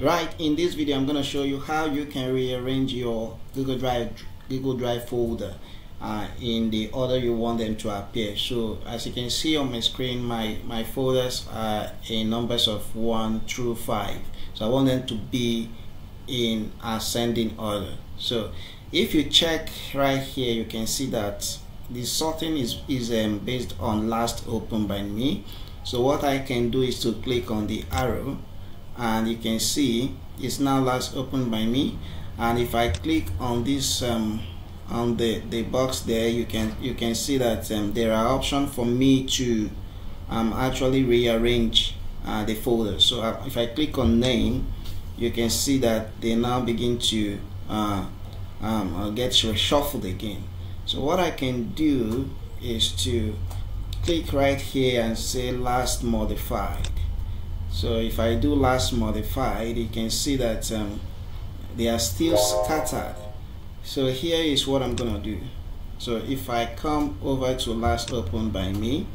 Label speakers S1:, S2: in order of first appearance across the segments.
S1: right in this video I'm going to show you how you can rearrange your Google Drive Google Drive folder uh, in the order you want them to appear. So as you can see on my screen my my folders are in numbers of 1 through 5 so I want them to be in ascending order. So if you check right here you can see that the sorting is is um, based on last open by me so what I can do is to click on the arrow and you can see it's now last opened by me. And if I click on this um, on the the box there you can you can see that um, there are options for me to um, actually rearrange uh, the folder. So uh, if I click on name you can see that they now begin to uh, um, uh, get reshuffled again. So what I can do is to click right here and say last modified. So if I do last modified you can see that um, they are still scattered. So here is what I'm gonna do. So if I come over to last open by me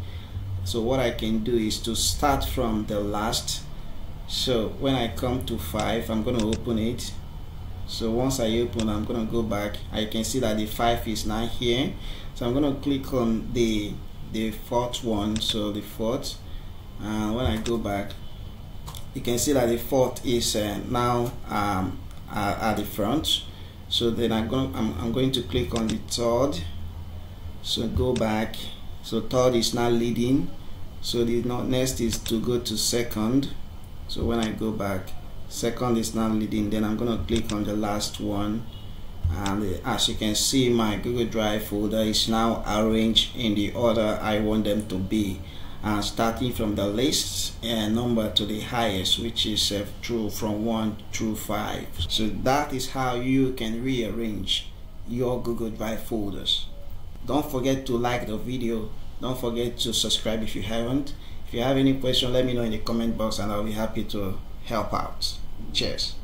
S1: so what I can do is to start from the last. So when I come to 5 I'm gonna open it. So once I open I'm gonna go back. I can see that the 5 is now here. So I'm gonna click on the the fourth one so the fourth and when I go back you can see that the fourth is uh, now um, at the front. So then I'm going, I'm, I'm going to click on the third. So go back. So third is now leading. So the next is to go to second. So when I go back second is now leading. Then I'm gonna click on the last one and as you can see my Google Drive folder is now arranged in the order I want them to be uh, starting from the least uh, number to the highest which is uh, true from 1 through 5 so that is how you can rearrange your Google Drive folders. Don't forget to like the video. Don't forget to subscribe if you haven't. If you have any question let me know in the comment box and I'll be happy to help out. Cheers